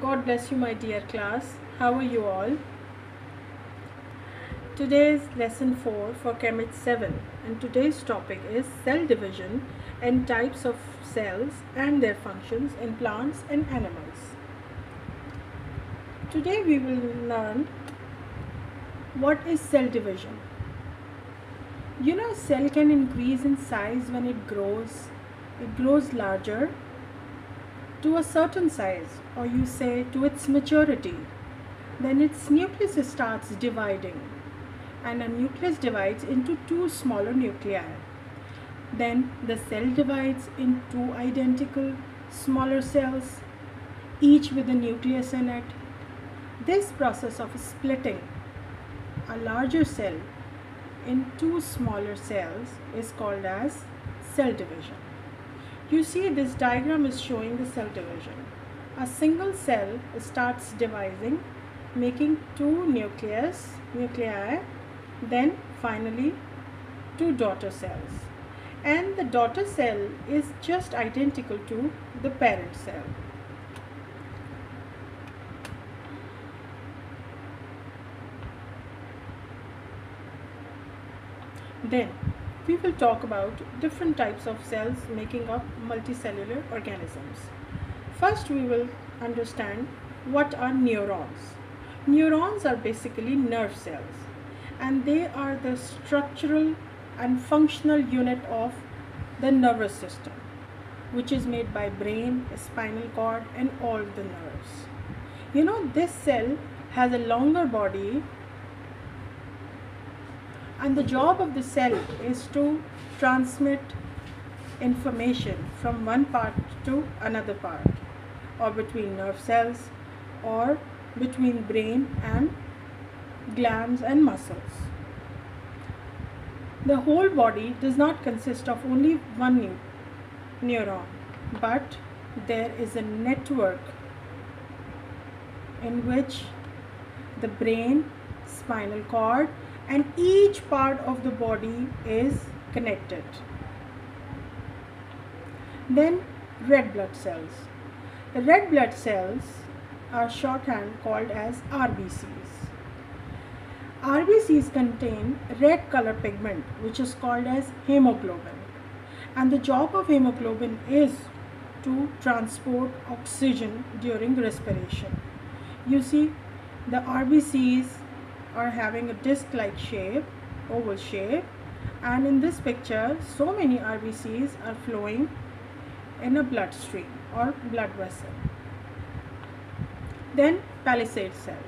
God bless you, my dear class. How are you all? Today is lesson 4 for Chemit 7 and today's topic is cell division and types of cells and their functions in plants and animals. Today we will learn what is cell division. You know cell can increase in size when it grows. It grows larger to a certain size or you say to its maturity. Then its nucleus starts dividing and a nucleus divides into two smaller nuclei. Then the cell divides into identical smaller cells, each with a nucleus in it. This process of splitting a larger cell in two smaller cells is called as cell division. You see this diagram is showing the cell division. A single cell starts dividing making two nucleus, nuclei then finally two daughter cells and the daughter cell is just identical to the parent cell. Then we will talk about different types of cells making up multicellular organisms. First we will understand what are neurons. Neurons are basically nerve cells and they are the structural and functional unit of the nervous system which is made by brain, spinal cord and all the nerves. You know this cell has a longer body and the job of the cell is to transmit information from one part to another part or between nerve cells or between brain and glands and muscles. The whole body does not consist of only one neuron, but there is a network in which the brain, spinal cord and each part of the body is connected. Then red blood cells. The red blood cells are shorthand called as RBCs. RBCs contain red color pigment which is called as hemoglobin and the job of hemoglobin is to transport oxygen during respiration. You see the RBCs are having a disc-like shape, oval shape and in this picture so many RBCs are flowing in a bloodstream or blood vessel. Then palisade cell.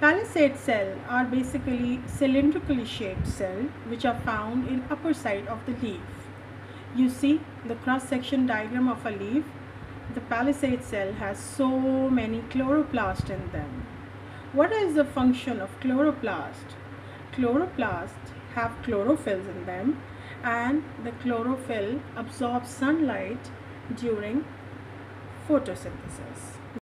Palisade cell are basically cylindrically shaped cell which are found in upper side of the leaf. You see the cross section diagram of a leaf. The palisade cell has so many chloroplasts in them. What is the function of chloroplast? Chloroplasts have chlorophylls in them and the chlorophyll absorbs sunlight during photosynthesis.